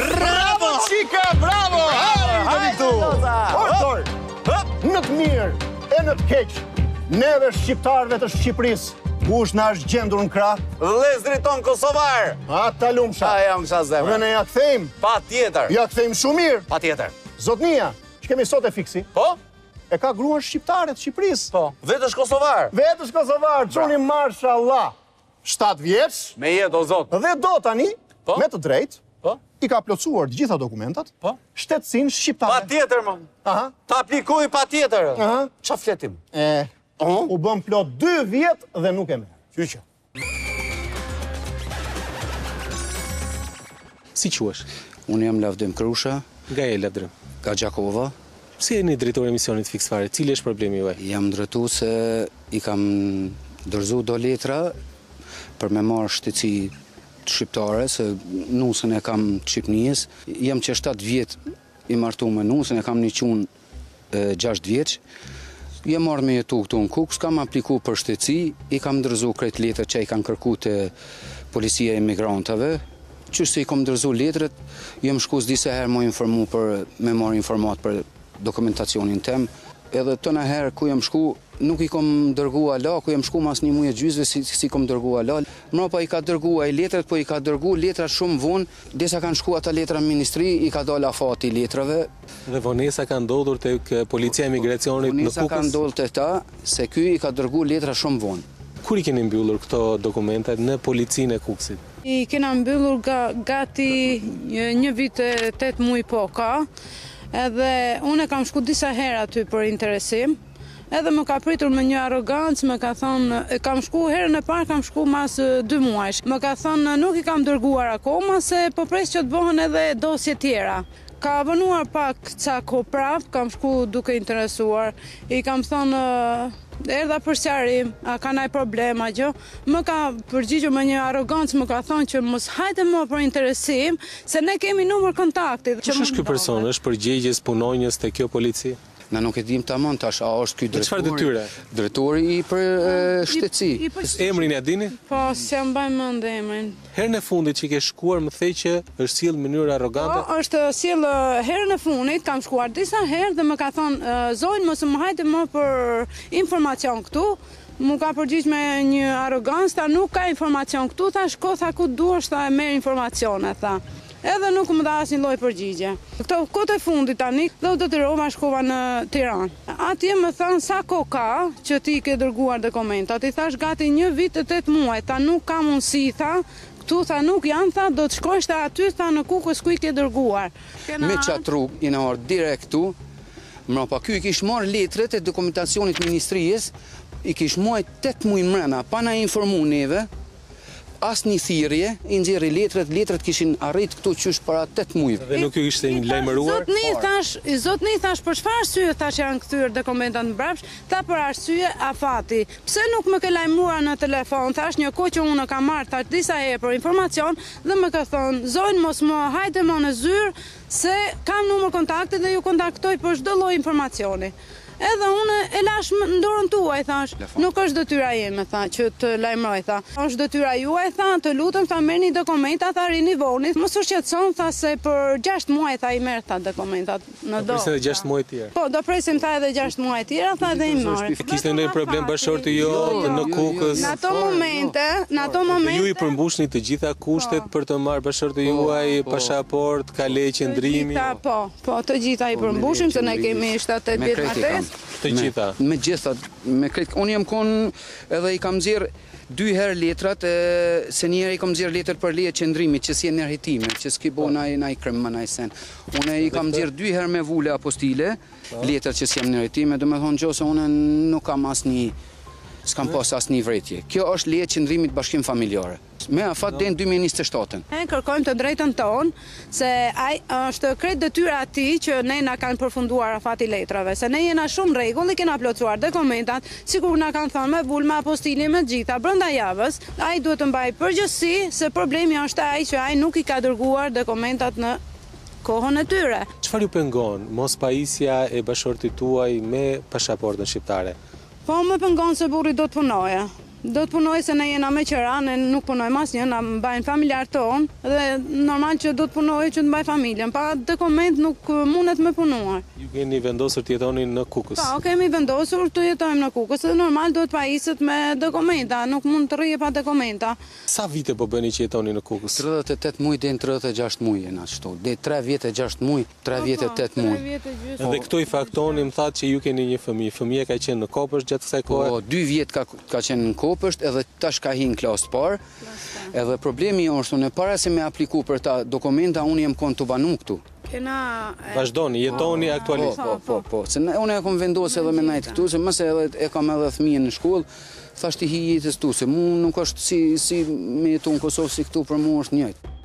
Bravo! Çika, bravo! Hajde, do të du! Orë, orë! Në të mirë, e në të keq, neve shqiptarëve të Shqipërisë, kush na është gjendur në krah? Vëllezërit tanë kosovarë. Ata lumsha. Ai jam sa zemër. Ne ia kthejmë. Patjetër. Ia kthejmë shumë mirë. Patjetër. Zotnia, ç'kemi sot e fiksi? Po? e ka gruan shqiptare të Shqipërisë. Po, vetë është kosovar. Vetë është kosovar, çuni mashallah. shtatë vjeç. Me jetë o zot. Dhe do tani po? me të drejtë po? i ka plotësuar të gjitha dokumentat, po? shtetësinë shqiptare. Patjetër, mëm. Aha. Ta aplikojë patjetër. Aha. Ça flet ti? E, uh u bënë plot dy vjet dhe nuk e merr. Qyqë. Si quhesh? Unë jam Lavdrim Krusha. Nga je Lavdrim? Nga Gjakova. Pse jeni drejtuar emisionit Fiks Fare? Cili është problemi juaj? Jam drejtu se i kam dorëzu do letra për me marrë shtetësi shqiptare, se nusen e kam Shqipnisë. Jam që shtatë vjet i martu me nusen, e kam një çun gjashtë vjeç jam ardh me jetu këtu në Kukës, kam apliku për shtetësi, i kam dorëzu krejt letrat që i kanë kërku te policia e emigrantëve, qysh se i kam dorëzu letrat, jam shku s'di sa herë mu informu për me marrë informat për dokumentacionin tem, edhe tëna herë kur jam shku, nuk i kam dërgu ala, kur jam shku mas një muj e gjysë dhe s'i, s'i kam dërgu ala, mrapa i ka dërgu ai letrat, po i ka dërgu letrat shumë vonë, Derisa kanë shku ata letra në ministri, i ka dalë afati i letrave. Dhe vonesa ka ndodhur tek Policia e Migracionit në Kukës? Vonesa ka ndodhur te ta, se ky i ka dërgu letrat shumë vonë. Kur i keni mbyllur këto dokumente në Policinë e Kukësit? I kena mbyllur gati një vit e tetë muaj po ka, edhe unë kam shku disa herë aty për interesim. Edhe më ka pritur me një arrogancë, më ka thënë, kam shku herën e parë kam shku mas dy muajsh, më ka thënë nuk i kam dërguar akoma se po pres që të bëhen edhe dosje tjera. Ka vonuar pak ca kohë prapë kam shku duke interesuar, i kam thënë erdha për sqarim, a ka naj problem a gjë, më ka përgjigjur me një arrogancë më ka thënë që mos hajde më për interesim se ne kemi numër kontakti. Kush është ky person, është përgjegjës, punonjës te kjo polici? Ne nuk e dimë tamam tash a është ky drejtori. Çfarë detyre? Drejtori i për shtetësi. Emrin e dini? Po, s'ia mbaj mend emrin. Herën e fundit që ke shkuar më the që është sjell në mënyrë arrogante? Po, është sjell herën e fundit, kam shkuar disa herë dhe më ka thënë zonjë mos më hajde më për informacion këtu. M'u ka përgjigj me një arrogancë, tha nuk ka informacion këtu, tha shko tha ku duash tha e merr informacione tha. Edhe nuk më dha asnjë lloj përgjigje. Këto kohët e fundit tani dhe u detyrova shkova në Tiranë. Atje më thanë sa kohë ka që ti i ke dërguar dokumentat, i thashë gati një vit e tetë muaj, tha nuk ka mundësi tha, këtu tha nuk janë tha, do të shkosh tha aty tha në Kukës ku i ke dërguar. Me qat rrugë jena ardhur direkt këtu, mbrapa ky i kish marrë letret e dokumentacionit të ministrisë, i kish majt tetë muaj mrena pa na informu neve, Asnjë thirrje, i nxjerr letrat, letrat kishin arrit këtu qysh para tetë mujve. Dhe nuk ju kishte lajmëruar? I thash zotni, thash, zotni, thash, për çfarë arsye thash janë kthyer dokumentat mbrapsht, tha për arsye afati. Pse nuk më ke lajmëruar në telefon, thash, një kohë që unë kam marrë, thash, disa herë për informacion dhe më ke thënë, zonjë mos më hajde më në zyrë se kam numër kontakti dhe ju kontaktoj për çdo lloj informacioni. Edhe unë e lash në dorën tuaj, thash. Nuk është detyra ime, tha, që të lajmëroj, tha. Është detyra juaj, tha, të lutem, tha, merrni dokumentat, tha, rinovoni, mos u shqetëso, tha, se për gjashtë muaj, tha, i merr, tha, dokumentat në dorë. Do presim edhe gjashtë muaj të tjerë. Po, do presim, tha, edhe gjashtë muaj të tjerë, tha, dhe i marr. A kishte ndonjë problem bashkëshorti juaj në Kukës? Në ato momente, në ato momente. Ju i përmbushni të gjitha kushtet për të marrë bashkëshorti juaj pashaportë, ka leje qëndrimi? Të gjitha, po. Po të gjitha i përmbushim se ne kemi shtatë vjet martesë. Të gjitha. Me gjitha, me krejt. Unë jam kon edhe i kam nxjerr dy herë letrat, se një herë i kam nxjerr letrat për leje qëndrimit, që s'je nër hetime, që s'ki bo naj, naj krim e naj sen. Unë i kam nxjerr dy herë me vulë apostile, po, letrat që s'je nër hetime, dhe me thonë gjoja se unë nuk kam asnjë, s'kam pas asnjë vrejtje. Kjo është leje qëndrimi bashkim familjar. Me afat deri në dy mijë e njëzet e shtatë. Ne kërkojmë të drejtën tonë, se ai është krejt detyra e tij që ne na ka përfunduar afati i letrave, se ne jena shumë n'rregull i kena plotësuar dokumentat, sikur na kanë thënë me vulë me apostile me të gjitha brenda javës, ai duhet të mbajë përgjegjësi, se problemi është ai që ai nuk i ka dërguar dokumentat në kohën e tyre. Çfarë ju pengon mospajisja e bashkëshortit tuaj me pashaportën shqiptare? Po më pengon se burri do të punojë, Do të punojë se ne jena me qera, ne nuk punojmë asnjë, na mbajnë familjarët tanë dhe normal që do të punojë që të mbajë familjen. Pa dokument nuk mundet me punuar. Ju keni vendosur të jetoni në Kukës? Po, kemi vendosur të jetojmë në Kukës dhe normal duhet të pajiset me dokumenta, nuk mund të rrijë pa dokumenta. Sa vite po bëni që jetoni në Kukës? Tridhjetë e tetë muaj deri në tridhjetë e gjashtë muaj jena këtu, deri tre vjet e gjashtë muaj. Tre vjet e tetë muaj. Dhe këto i faktoni, më thatë që ju keni një fëmijë. Fëmija ka qenë në kopësht gjatë kësaj kohë? Po, dy vjet ka, ka qenë në kopësht edhe tash ka hi në klasë parë. Edhe problemi është, unë para se me apliku për ta dokumenta, unë jam konë tu banu këtu. Kena... Vazhdoni, jetoni po, aktualisht. Po, po, po, se ne, unë e kom vendosë edhe me nejtë këtu, se masi edhe e kam edhe fëmijën në shkollë, thashë t'i hi jetës ktu, se mu nuk është si, si me jetu në Kosovë, si këtu për mu është njëjtë.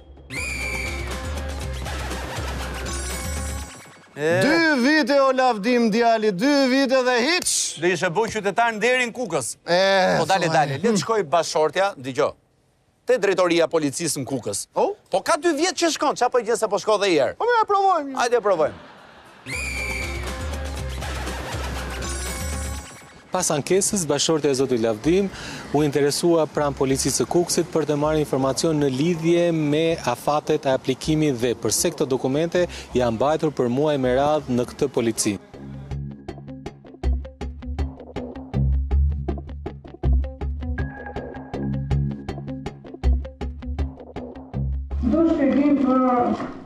Dy vite o lavdim djali, dy vite dhe hiç! Do ishe bo qytetar nderi n'Kukës. Po dale, dale, le të shkojë bashkëshortja, dëgjo. Te drejtoria e policisë në Kukës. Po? Po ka dy vjet që shkon, ça po i gjen se po shko dhe një herë. Po me e provojmë. Hajde e provojmë. Pas ankesës, bashkëshortja e zotit Lavdim u interesua pranë policisë së Kukësit për të marrë informacion në lidhje me afatet e aplikimit dhe përse këto dokumente janë mbajtur për muaj me radhë në këtë polici. Do shpjegim për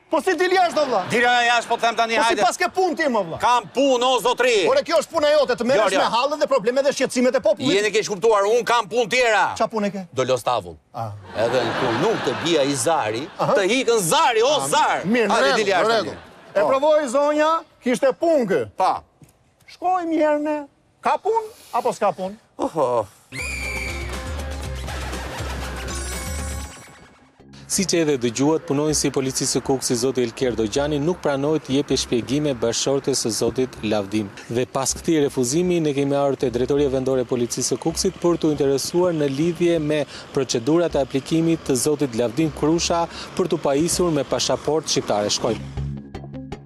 Po si dil jashtë o vlla? Dil jashtë po të them tani hajde. Po si paske punë ti mo vlla? Kam punë o zotri. Por kjo është puna jote, të merresh me hallet dhe problemet dhe shqetësimet e popullit. Jeni keqkuptuar, unë kam punë të tjera. Ça punë ke? Do loz tavëll. Ah. Edhe kur nuk të bie ai zari, të ikën zari o zar. Mirë, hajde dil jashtë. E po. provoi zonja, kishte punë kë. Pa. Shkoi mirë ne. Ka punë apo s'ka punë? Oho. Siç edhe dëgjuat, punonjësi i policisë së Kukësit zoti Elkier Dogjani nuk pranoi të jepte shpjegime bashkëshortes së zotit Lavdim. Dhe pas këtij refuzimi, ne kemi ardhur te drejtoria vendore e policisë së Kukësit për t'u interesuar në lidhje me procedurat e aplikimit të zotit Lavdim Krusha për t'u pajisur me pashaportë shqiptare. Shkojmë.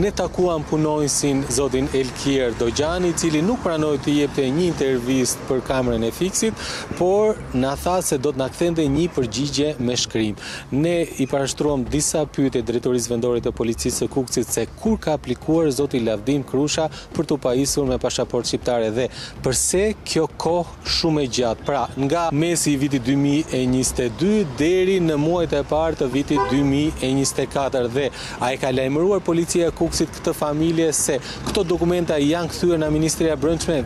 Ne takuam punonjësin zotin Elkier Dogjani, i cili nuk pranoi të jepte një intervistë për kamerën e Fiksit, por na tha se do të na kthente një përgjigje me shkrim. Ne i parashtruam disa pyetje Drejtorisë Vendore të Policisë së Kukësit se kur ka aplikuar zoti Lavdim Krusha për t'u pajisur me pashaportë shqiptare dhe përse kjo kohë shumë e gjatë, pra nga mesi i vitit dy mijë e njëzet e dy deri në muajt e parë të vitit dy mijë e njëzet e katër dhe a e ka lajmëruar Policia e Kukësit këtë familje se këto dokumenta janë kthyer nga Ministria e Brendshme.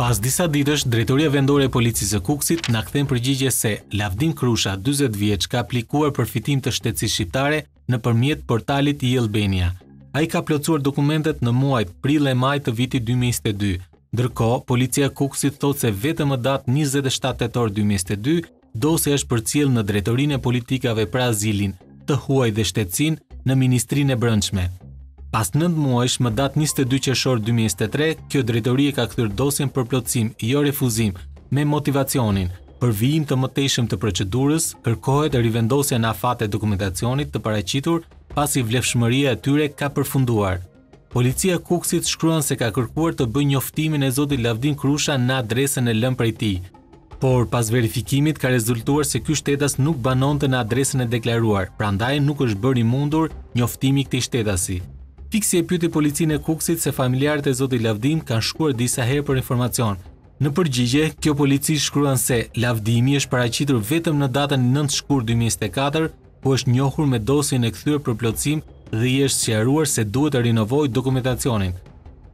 Pas disa ditësh, Drejtoria Vendore e Policisë së Kukësit na kthen përgjigje se Lavdim Krusha, dyzet vjeç, ka aplikuar për fitim të shtetësisë shqiptare nëpërmjet portalit e-Albania. Ai ka plotësuar dokumentet në muajt prill e maj të vitit 2022. Ndërkohë, policia e Kukësit thotë se vetëm më datë 27 tetor 2022, dosja është përcjellë në drejtorinë e politikave për azilin, të huajt dhe shtetësinë në Ministrinë e Brendshme. Pas 9 muajsh, më datë 22 qershor 2023, kjo drejtori e ka kthyer dosjen për plotësim, jo refuzim, me motivacionin, Për vijim të mëtejshëm të procedurës, kërkohet rivendosja në afat e dokumentacionit të paraqitur pasi vlefshmëria e tyre ka përfunduar. Policia e Kukësit shkruan se ka kërkuar të bëjë njoftimin e zotit Lavdim Krusha në adresën e lënë prej tij, por pas verifikimit ka rezultuar se ky shtetas nuk banonte në adresën e deklaruar, prandaj nuk është bërë i mundur njoftimi i këtij shtetasi. Fiksi e pyeti policinë e Kukësit se familjarët e zotit Lavdim kanë shkuar disa herë për informacion, Në përgjigje, kjo polici shkruan se Lavdimi është paraqitur vetëm në datën nëntë shkurt dy mijë e njëzet e katër, ku është njohur me dosjen e kthyer për plotësim dhe i është sqaruar se duhet të rinovojë dokumentacionin.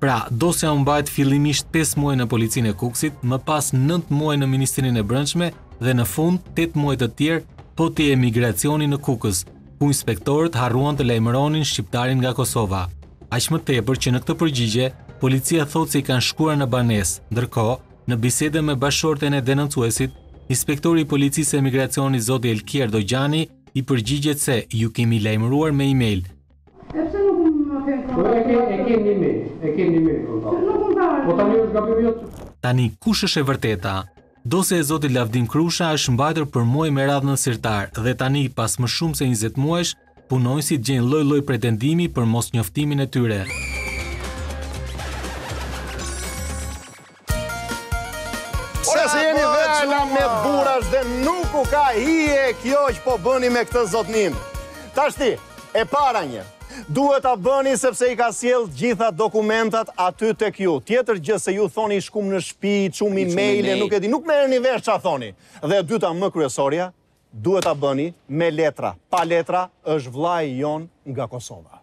Pra, dosja u mbajt fillimisht pesë muaj në Policinë e Kukësit, më pas nëntë muaj në Ministrinë e Brendshme dhe në fund tetë muaj të tjerë po te emigracioni në Kukës, ku inspektorët harruan të lajmëronin shqiptarin nga Kosova. Aq më tepër që në këtë përgjigje, policia thotë se i kanë shkuar në banesë, ndërkohë, në bisedën me bashkëshorten e denoncuesit, inspektori i policisë së emigracionit zoti Elkjer Dogjani i përgjigjet se ju kemi lajmëruar me e-mail. E pse nuk më kanë kontaktuar? Po e ke e ke një e-mail, e ke një e-mail kontaktuar. Nuk më kanë. Po tani është gabim jot. Tani kush është e vërteta? Dosja e zotit Lavdim Krusha është mbajtur për muaj me radhë në sirtar dhe tani, pas më shumë se njëzet muajsh, punonjësit gjejnë lloj-lloj pretendimi për mosnjoftimin e tyre. dhe nuk u ka hije kjo që po bëni me këtë zotninë. Tashti, E para një, duhet ta bëni sepse i ka sjell të gjitha dokumentat aty tek ju. Tjetër gjë se ju thoni shkum në shpi, çum email, nuk e di, nuk merret vesh ça thoni. Dhe e dyta më kryesorja, duhet ta bëni me letra. Pa letra është vllai jon nga Kosova.